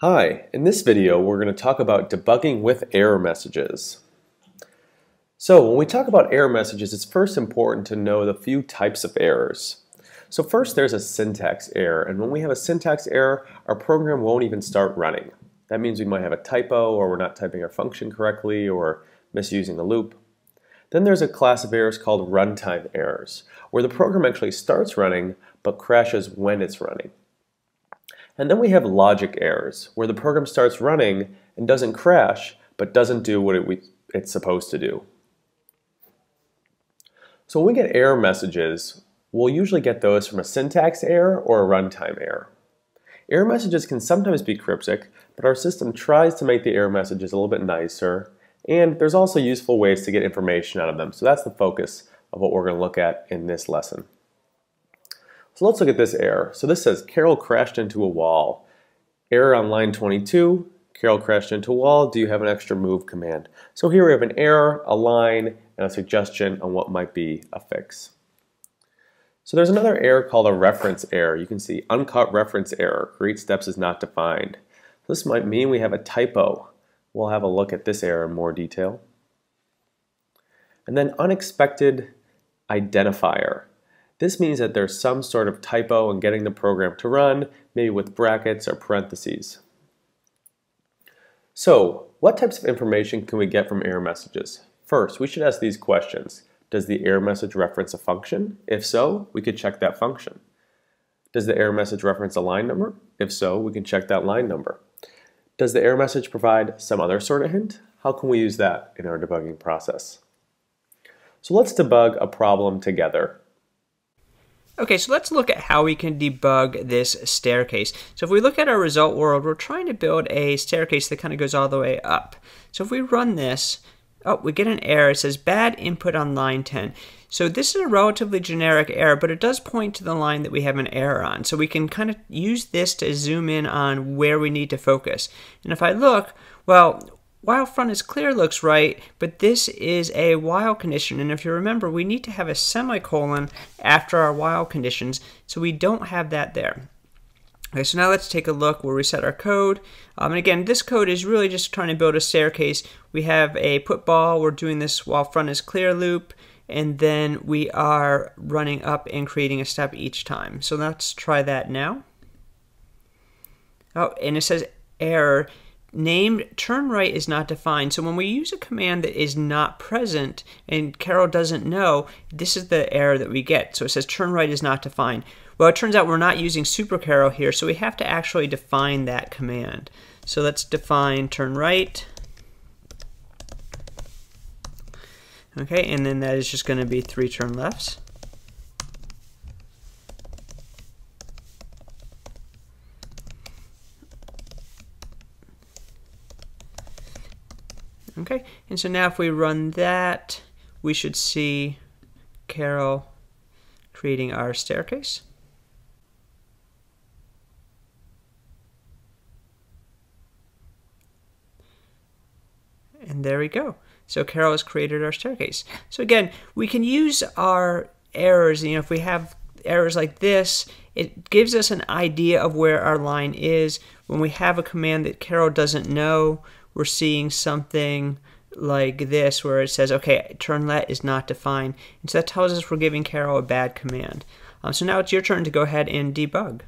Hi, in this video we're going to talk about debugging with error messages. So when we talk about error messages, it's first important to know the few types of errors. So first there's a syntax error, and when we have a syntax error, our program won't even start running. That means we might have a typo, or we're not typing our function correctly, or misusing a loop. Then there's a class of errors called runtime errors, where the program actually starts running, but crashes when it's running. And then we have logic errors, where the program starts running and doesn't crash, but doesn't do what it, it's supposed to do. So when we get error messages, we'll usually get those from a syntax error or a runtime error. Error messages can sometimes be cryptic, but our system tries to make the error messages a little bit nicer, and there's also useful ways to get information out of them, so that's the focus of what we're going to look at in this lesson. So let's look at this error. So this says Karel crashed into a wall. Error on line 22, Karel crashed into a wall, do you have an extra move command? So here we have an error, a line, and a suggestion on what might be a fix. So there's another error called a reference error. You can see uncaught reference error, create steps is not defined. This might mean we have a typo. We'll have a look at this error in more detail. And then unexpected identifier. This means that there's some sort of typo in getting the program to run, maybe with brackets or parentheses. So, what types of information can we get from error messages? First, we should ask these questions. Does the error message reference a function? If so, we could check that function. Does the error message reference a line number? If so, we can check that line number. Does the error message provide some other sort of hint? How can we use that in our debugging process? So let's debug a problem together. Okay, so let's look at how we can debug this staircase. So if we look at our result world, we're trying to build a staircase that kind of goes all the way up. So if we run this, oh, we get an error. It says bad input on line 10. So this is a relatively generic error, but it does point to the line that we have an error on. So we can kind of use this to zoom in on where we need to focus. And if I look, well, while front is clear looks right, but this is a while condition. And if you remember, we need to have a semicolon after our while conditions, so we don't have that there. Okay, so now let's take a look where we set our code. Um, and again, this code is really just trying to build a staircase. We have a put ball, we're doing this while front is clear loop, and then we are running up and creating a step each time. So let's try that now. Oh, and it says error named turn right is not defined. So when we use a command that is not present and Karel doesn't know, this is the error that we get. So it says turn right is not defined. Well, it turns out we're not using super Karel here, so we have to actually define that command. So let's define turn right. Okay, and then that is just going to be three turn lefts. Okay, and so now if we run that, we should see Karel creating our staircase. And there we go. So Karel has created our staircase. So again, we can use our errors, you know, if we have errors like this, it gives us an idea of where our line is. When we have a command that Karel doesn't know, we're seeing something like this where it says, okay, turn let is not defined. And so that tells us we're giving Karel a bad command. Um, so now it's your turn to go ahead and debug.